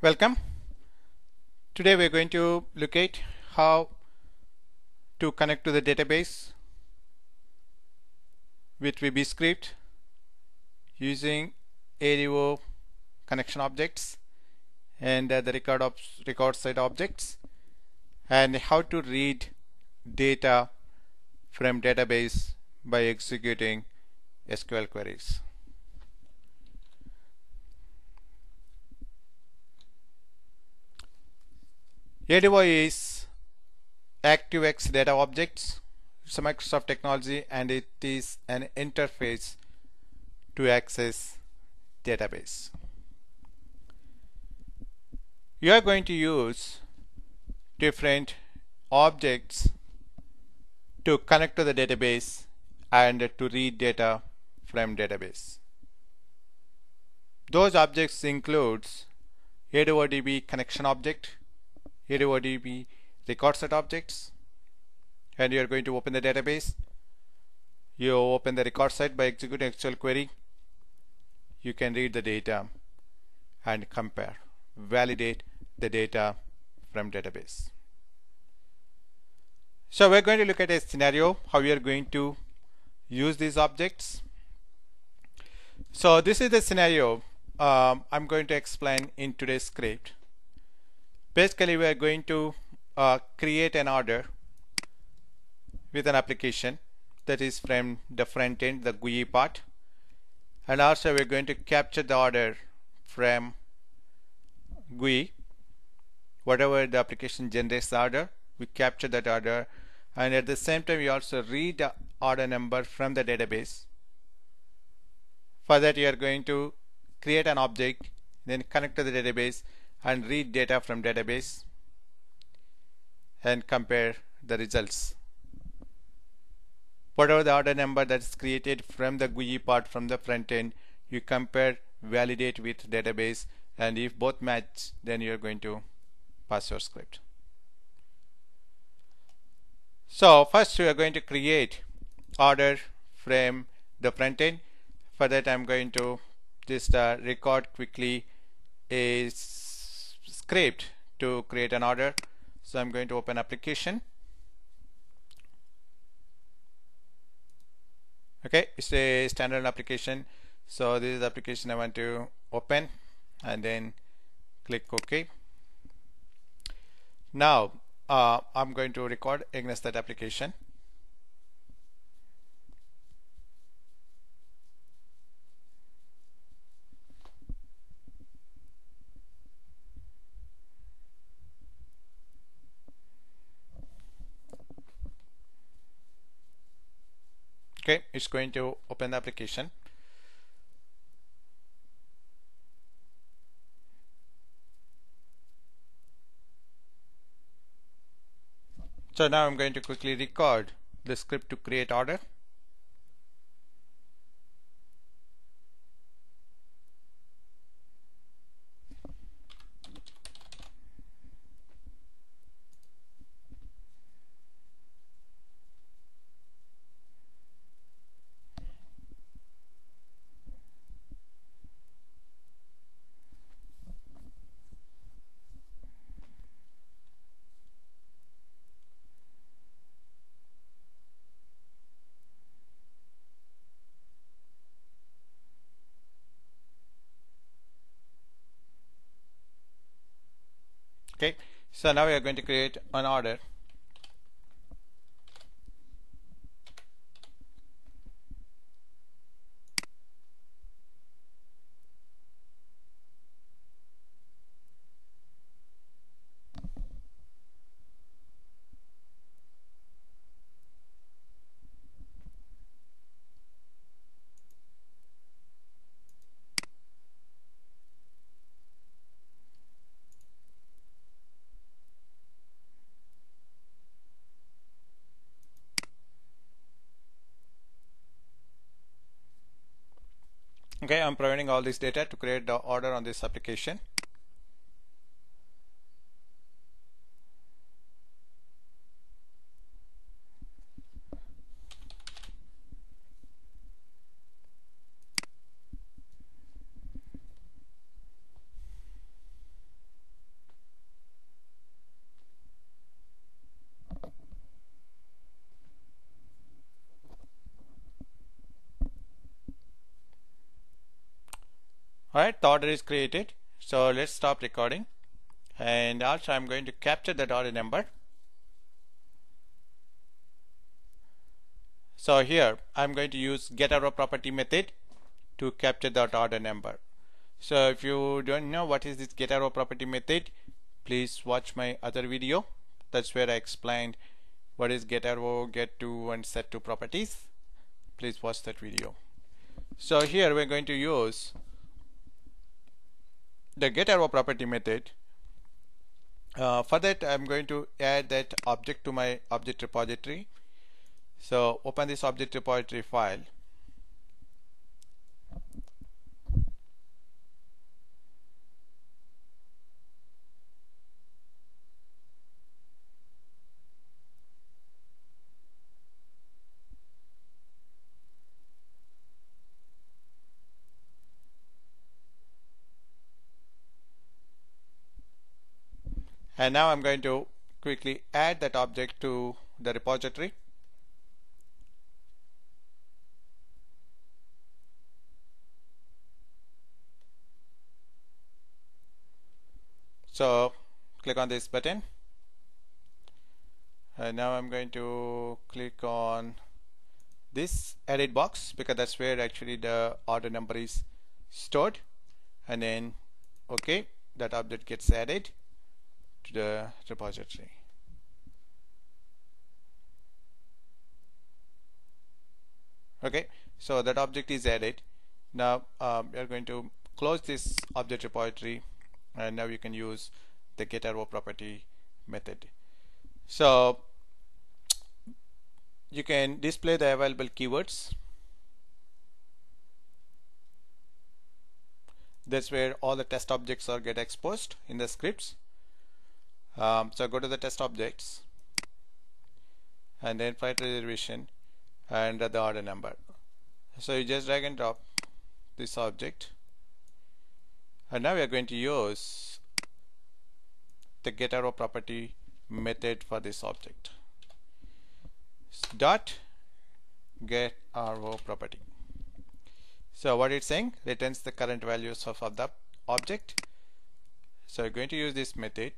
Welcome. Today we're going to look at how to connect to the database with VB script using ADO connection objects and uh, the record of record set objects and how to read data from database by executing SQL queries. ADO is ActiveX data objects. It's a Microsoft technology and it is an interface to access database. You are going to use different objects to connect to the database and to read data from database. Those objects includes ADODB connection object, ADODB record set objects and you are going to open the database. You open the record set by executing SQL query. You can read the data and compare validate the data from database. So we're going to look at a scenario how we are going to use these objects. So this is the scenario um, I'm going to explain in today's script basically we are going to uh, create an order with an application that is from the front end the GUI part. And also we're going to capture the order from GUI whatever the application generates the order we capture that order. And at the same time we also read the order number from the database. For that you are going to create an object then connect to the database and read data from database and compare the results. Whatever the order number that's created from the GUI part from the front end, you compare, validate with database and if both match then you're going to pass your script. So first we are going to create order from the front end. For that I'm going to just uh, record quickly a script to create an order. So I'm going to open application. Okay it's a standard application. So this is the application I want to open and then click OK. Now uh, I'm going to record against that application okay it's going to open the application. So now I'm going to quickly record the script to create order okay? So now we are going to create an order okay I'm providing all this data to create the order on this application Alright, the order is created. So let's stop recording. And also I'm going to capture that order number. So here I'm going to use GetRO property method to capture that order number. So if you don't know what is this GetRO property method, please watch my other video. That's where I explained what is GetRO, GetTO and SetTO properties. Please watch that video. So here we're going to use the GetRO property method. Uh, for that I'm going to add that object to my object repository. So open this object repository file and now I'm going to quickly add that object to the repository. So click on this button. And now I'm going to click on this edit box because that's where actually the order number is stored. And then okay that object gets added the repository. Okay, so that object is added. Now um, we are going to close this object repository and now you can use the GetRO property method. So you can display the available keywords that's where all the test objects are get exposed in the scripts um, so go to the test objects and then flight reservation and the order number. So you just drag and drop this object. And now we are going to use the GetRO property method for this object. Dot get arrow property. So what it's saying returns the current values of, of the object. So you're going to use this method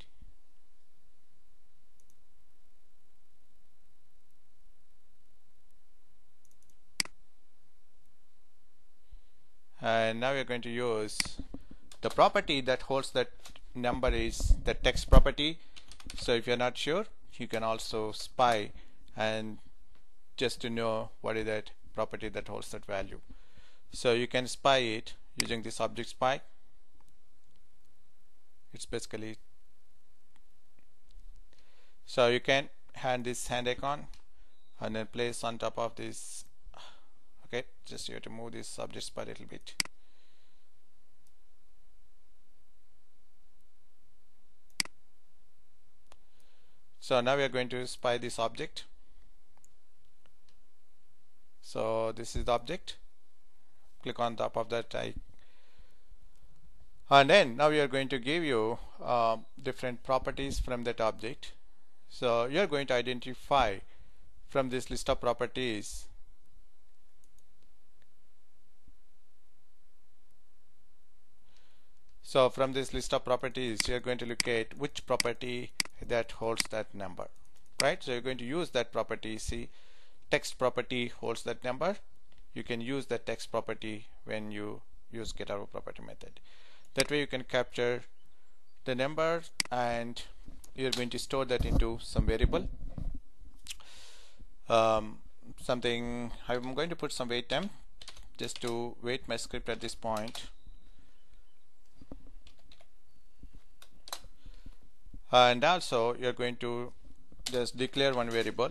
and now we're going to use the property that holds that number is the text property. So if you're not sure you can also spy and just to know what is that property that holds that value. So you can spy it using this object spy. It's basically so you can hand this hand icon and then place on top of this okay just you have to move these subjects by a little bit. So now we are going to spy this object. So this is the object. Click on top of that I and then now we are going to give you uh, different properties from that object. So you are going to identify from this list of properties So from this list of properties, you're going to look at which property that holds that number, right? So you're going to use that property. See, text property holds that number. You can use that text property when you use get GetRO property method. That way you can capture the number and you're going to store that into some variable. Um, something I'm going to put some wait time just to wait my script at this point and also you're going to just declare one variable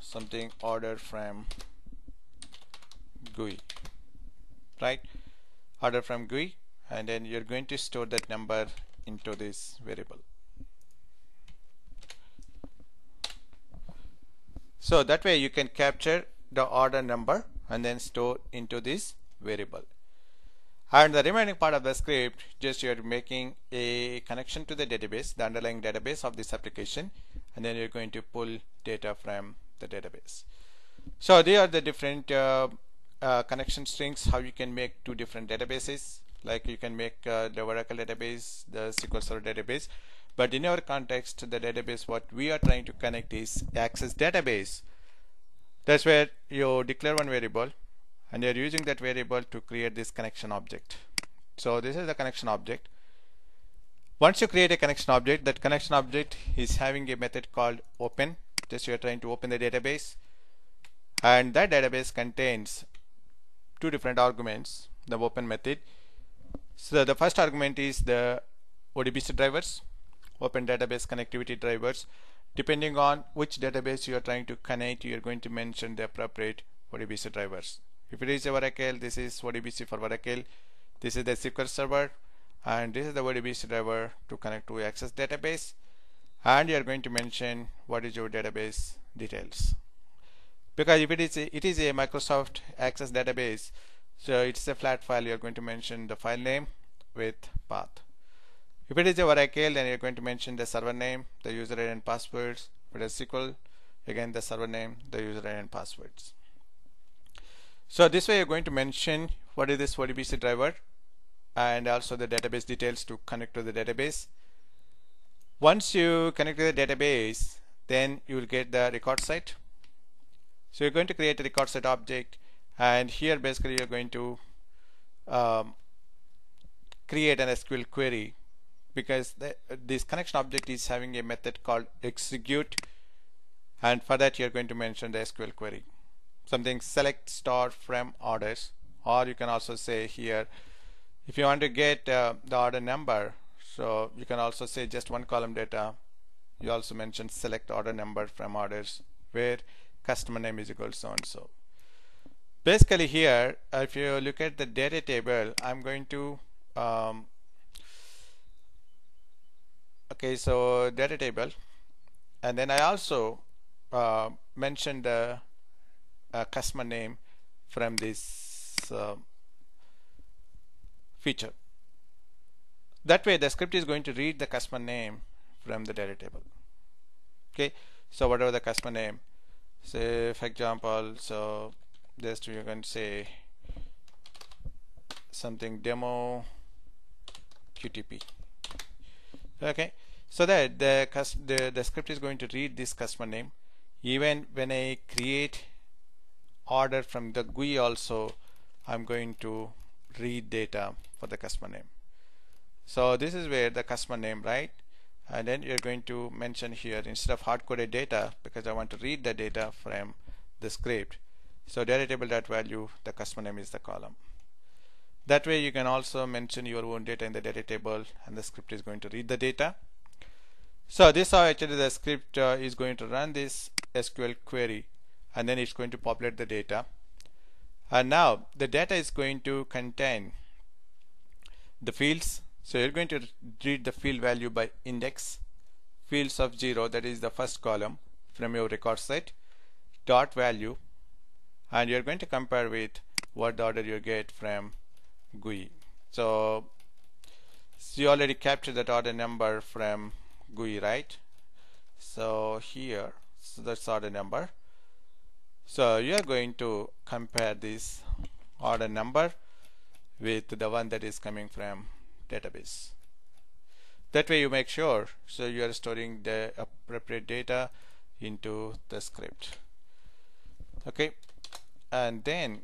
something order from GUI right? Order from GUI and then you're going to store that number into this variable. So that way you can capture the order number and then store into this variable and the remaining part of the script just you're making a connection to the database the underlying database of this application and then you're going to pull data from the database. So they are the different uh, uh, connection strings how you can make two different databases. Like you can make uh, the Oracle database the SQL Server database. But in our context the database what we are trying to connect is access database. That's where you declare one variable and you're using that variable to create this connection object. So this is the connection object. Once you create a connection object that connection object is having a method called open. Just you're trying to open the database. And that database contains two different arguments the open method. So the first argument is the ODBC drivers open database connectivity drivers. Depending on which database you are trying to connect you are going to mention the appropriate ODBC drivers if it is a Oracle this is ODBC for Oracle this is the SQL server and this is the ODBC driver to connect to access database. And you are going to mention what is your database details. Because if it is a, it is a Microsoft Access database so it's a flat file you're going to mention the file name with path. If it is a Oracle then you're going to mention the server name the username and passwords. It is SQL again the server name the username and passwords so this way you're going to mention what is this ODBC driver and also the database details to connect to the database. Once you connect to the database then you will get the record set. So you're going to create a record set object and here basically you're going to um, create an SQL query because the, this connection object is having a method called execute and for that you're going to mention the SQL query something select star from orders or you can also say here if you want to get uh, the order number so you can also say just one column data. You also mentioned select order number from orders where customer name is equal so and so. Basically here if you look at the data table I'm going to um, okay so data table. And then I also uh, mentioned the uh, customer name from this uh, feature. That way the script is going to read the customer name from the data table. Okay? So whatever the customer name. Say for example so just you can say something demo qtp okay? So that the, the the script is going to read this customer name. Even when I create order from the GUI also I'm going to read data for the customer name. So this is where the customer name right? And then you're going to mention here instead of hard-coded data because I want to read the data from the script. So data table dot value the customer name is the column. That way you can also mention your own data in the data table and the script is going to read the data. So this how actually the script uh, is going to run this SQL query and then it's going to populate the data. And now the data is going to contain the fields. So you're going to read the field value by index. Fields of 0 that is the first column from your record set. Dot value. And you're going to compare with what order you get from GUI so, so you already captured that order number from GUI right? So here. So that's order number so you are going to compare this order number with the one that is coming from database. That way you make sure so you are storing the appropriate data into the script. Okay? And then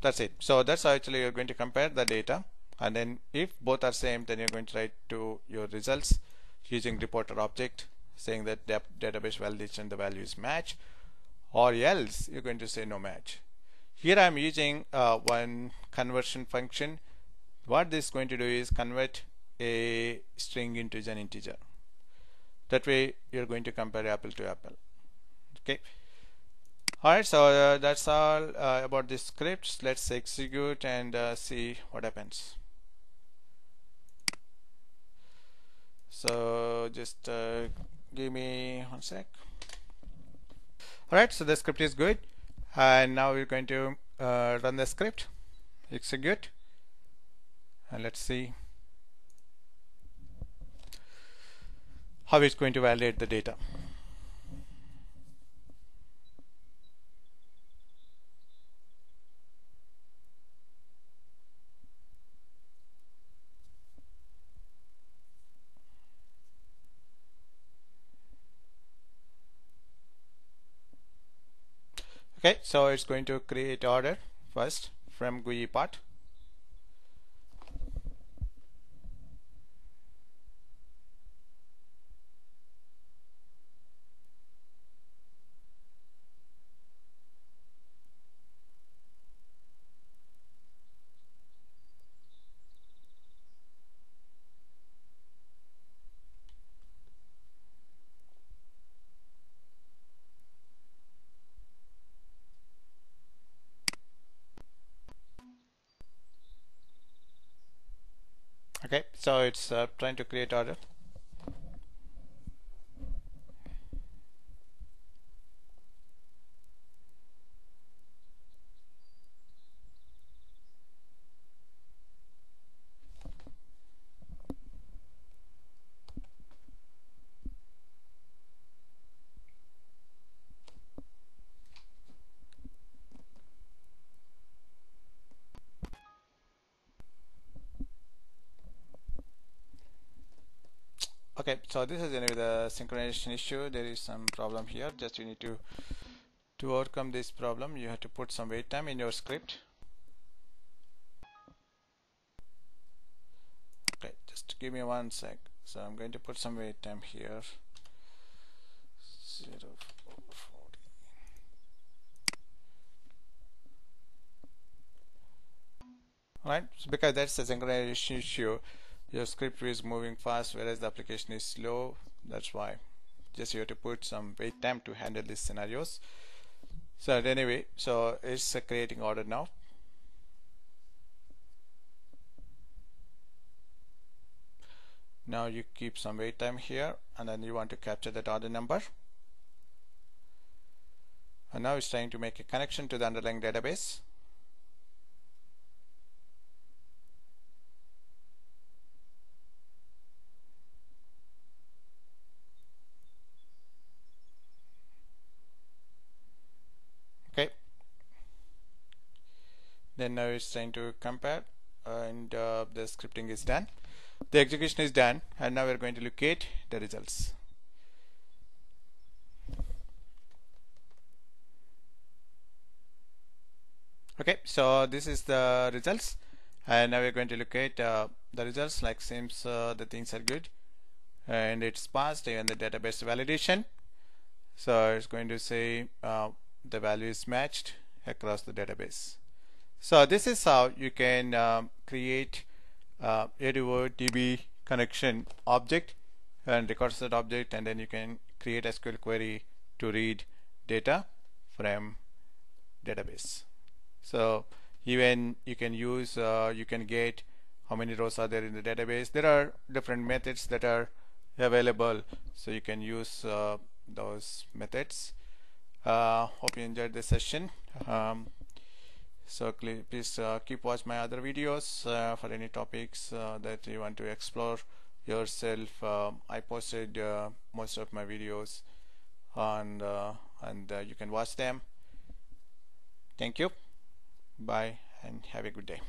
that's it. So that's how actually you're going to compare the data. And then if both are same then you're going to write to your results using reporter object saying that database validation the value is match or else you're going to say no match. Here I'm using uh, one conversion function. What this is going to do is convert a string into an integer. That way you're going to compare apple to apple. Okay? Alright so uh, that's all uh, about this scripts let's execute and uh, see what happens. So just uh, give me one sec. Alright so the script is good. And now we're going to uh, run the script. Execute. And let's see how it's going to validate the data okay so it's going to create order first from GUI part okay so it's uh, trying to create order okay so this is anyway the synchronization issue there is some problem here just you need to to overcome this problem you have to put some wait time in your script okay just give me one sec so I'm going to put some wait time here Zero. Alright, so because that's a synchronization issue your script is moving fast whereas the application is slow. That's why. Just you have to put some wait time to handle these scenarios. So anyway so it's creating order now. Now you keep some wait time here and then you want to capture that order number. And now it's trying to make a connection to the underlying database okay then now it's trying to compare and uh, the scripting is done. The execution is done and now we're going to look at the results. Okay so this is the results and now we're going to look at uh, the results like seems uh, the things are good and it's passed even the database validation. So it's going to say uh, the value is matched across the database. So this is how you can um, create uh, ADO DB connection object and records that object and then you can create a SQL query to read data from database. So even you can use uh, you can get how many rows are there in the database. There are different methods that are available so you can use uh, those methods uh, hope you enjoyed this session um, so please uh, keep watch my other videos uh, for any topics uh, that you want to explore yourself. Um, I posted uh, most of my videos uh, and you can watch them. Thank you. Bye and have a good day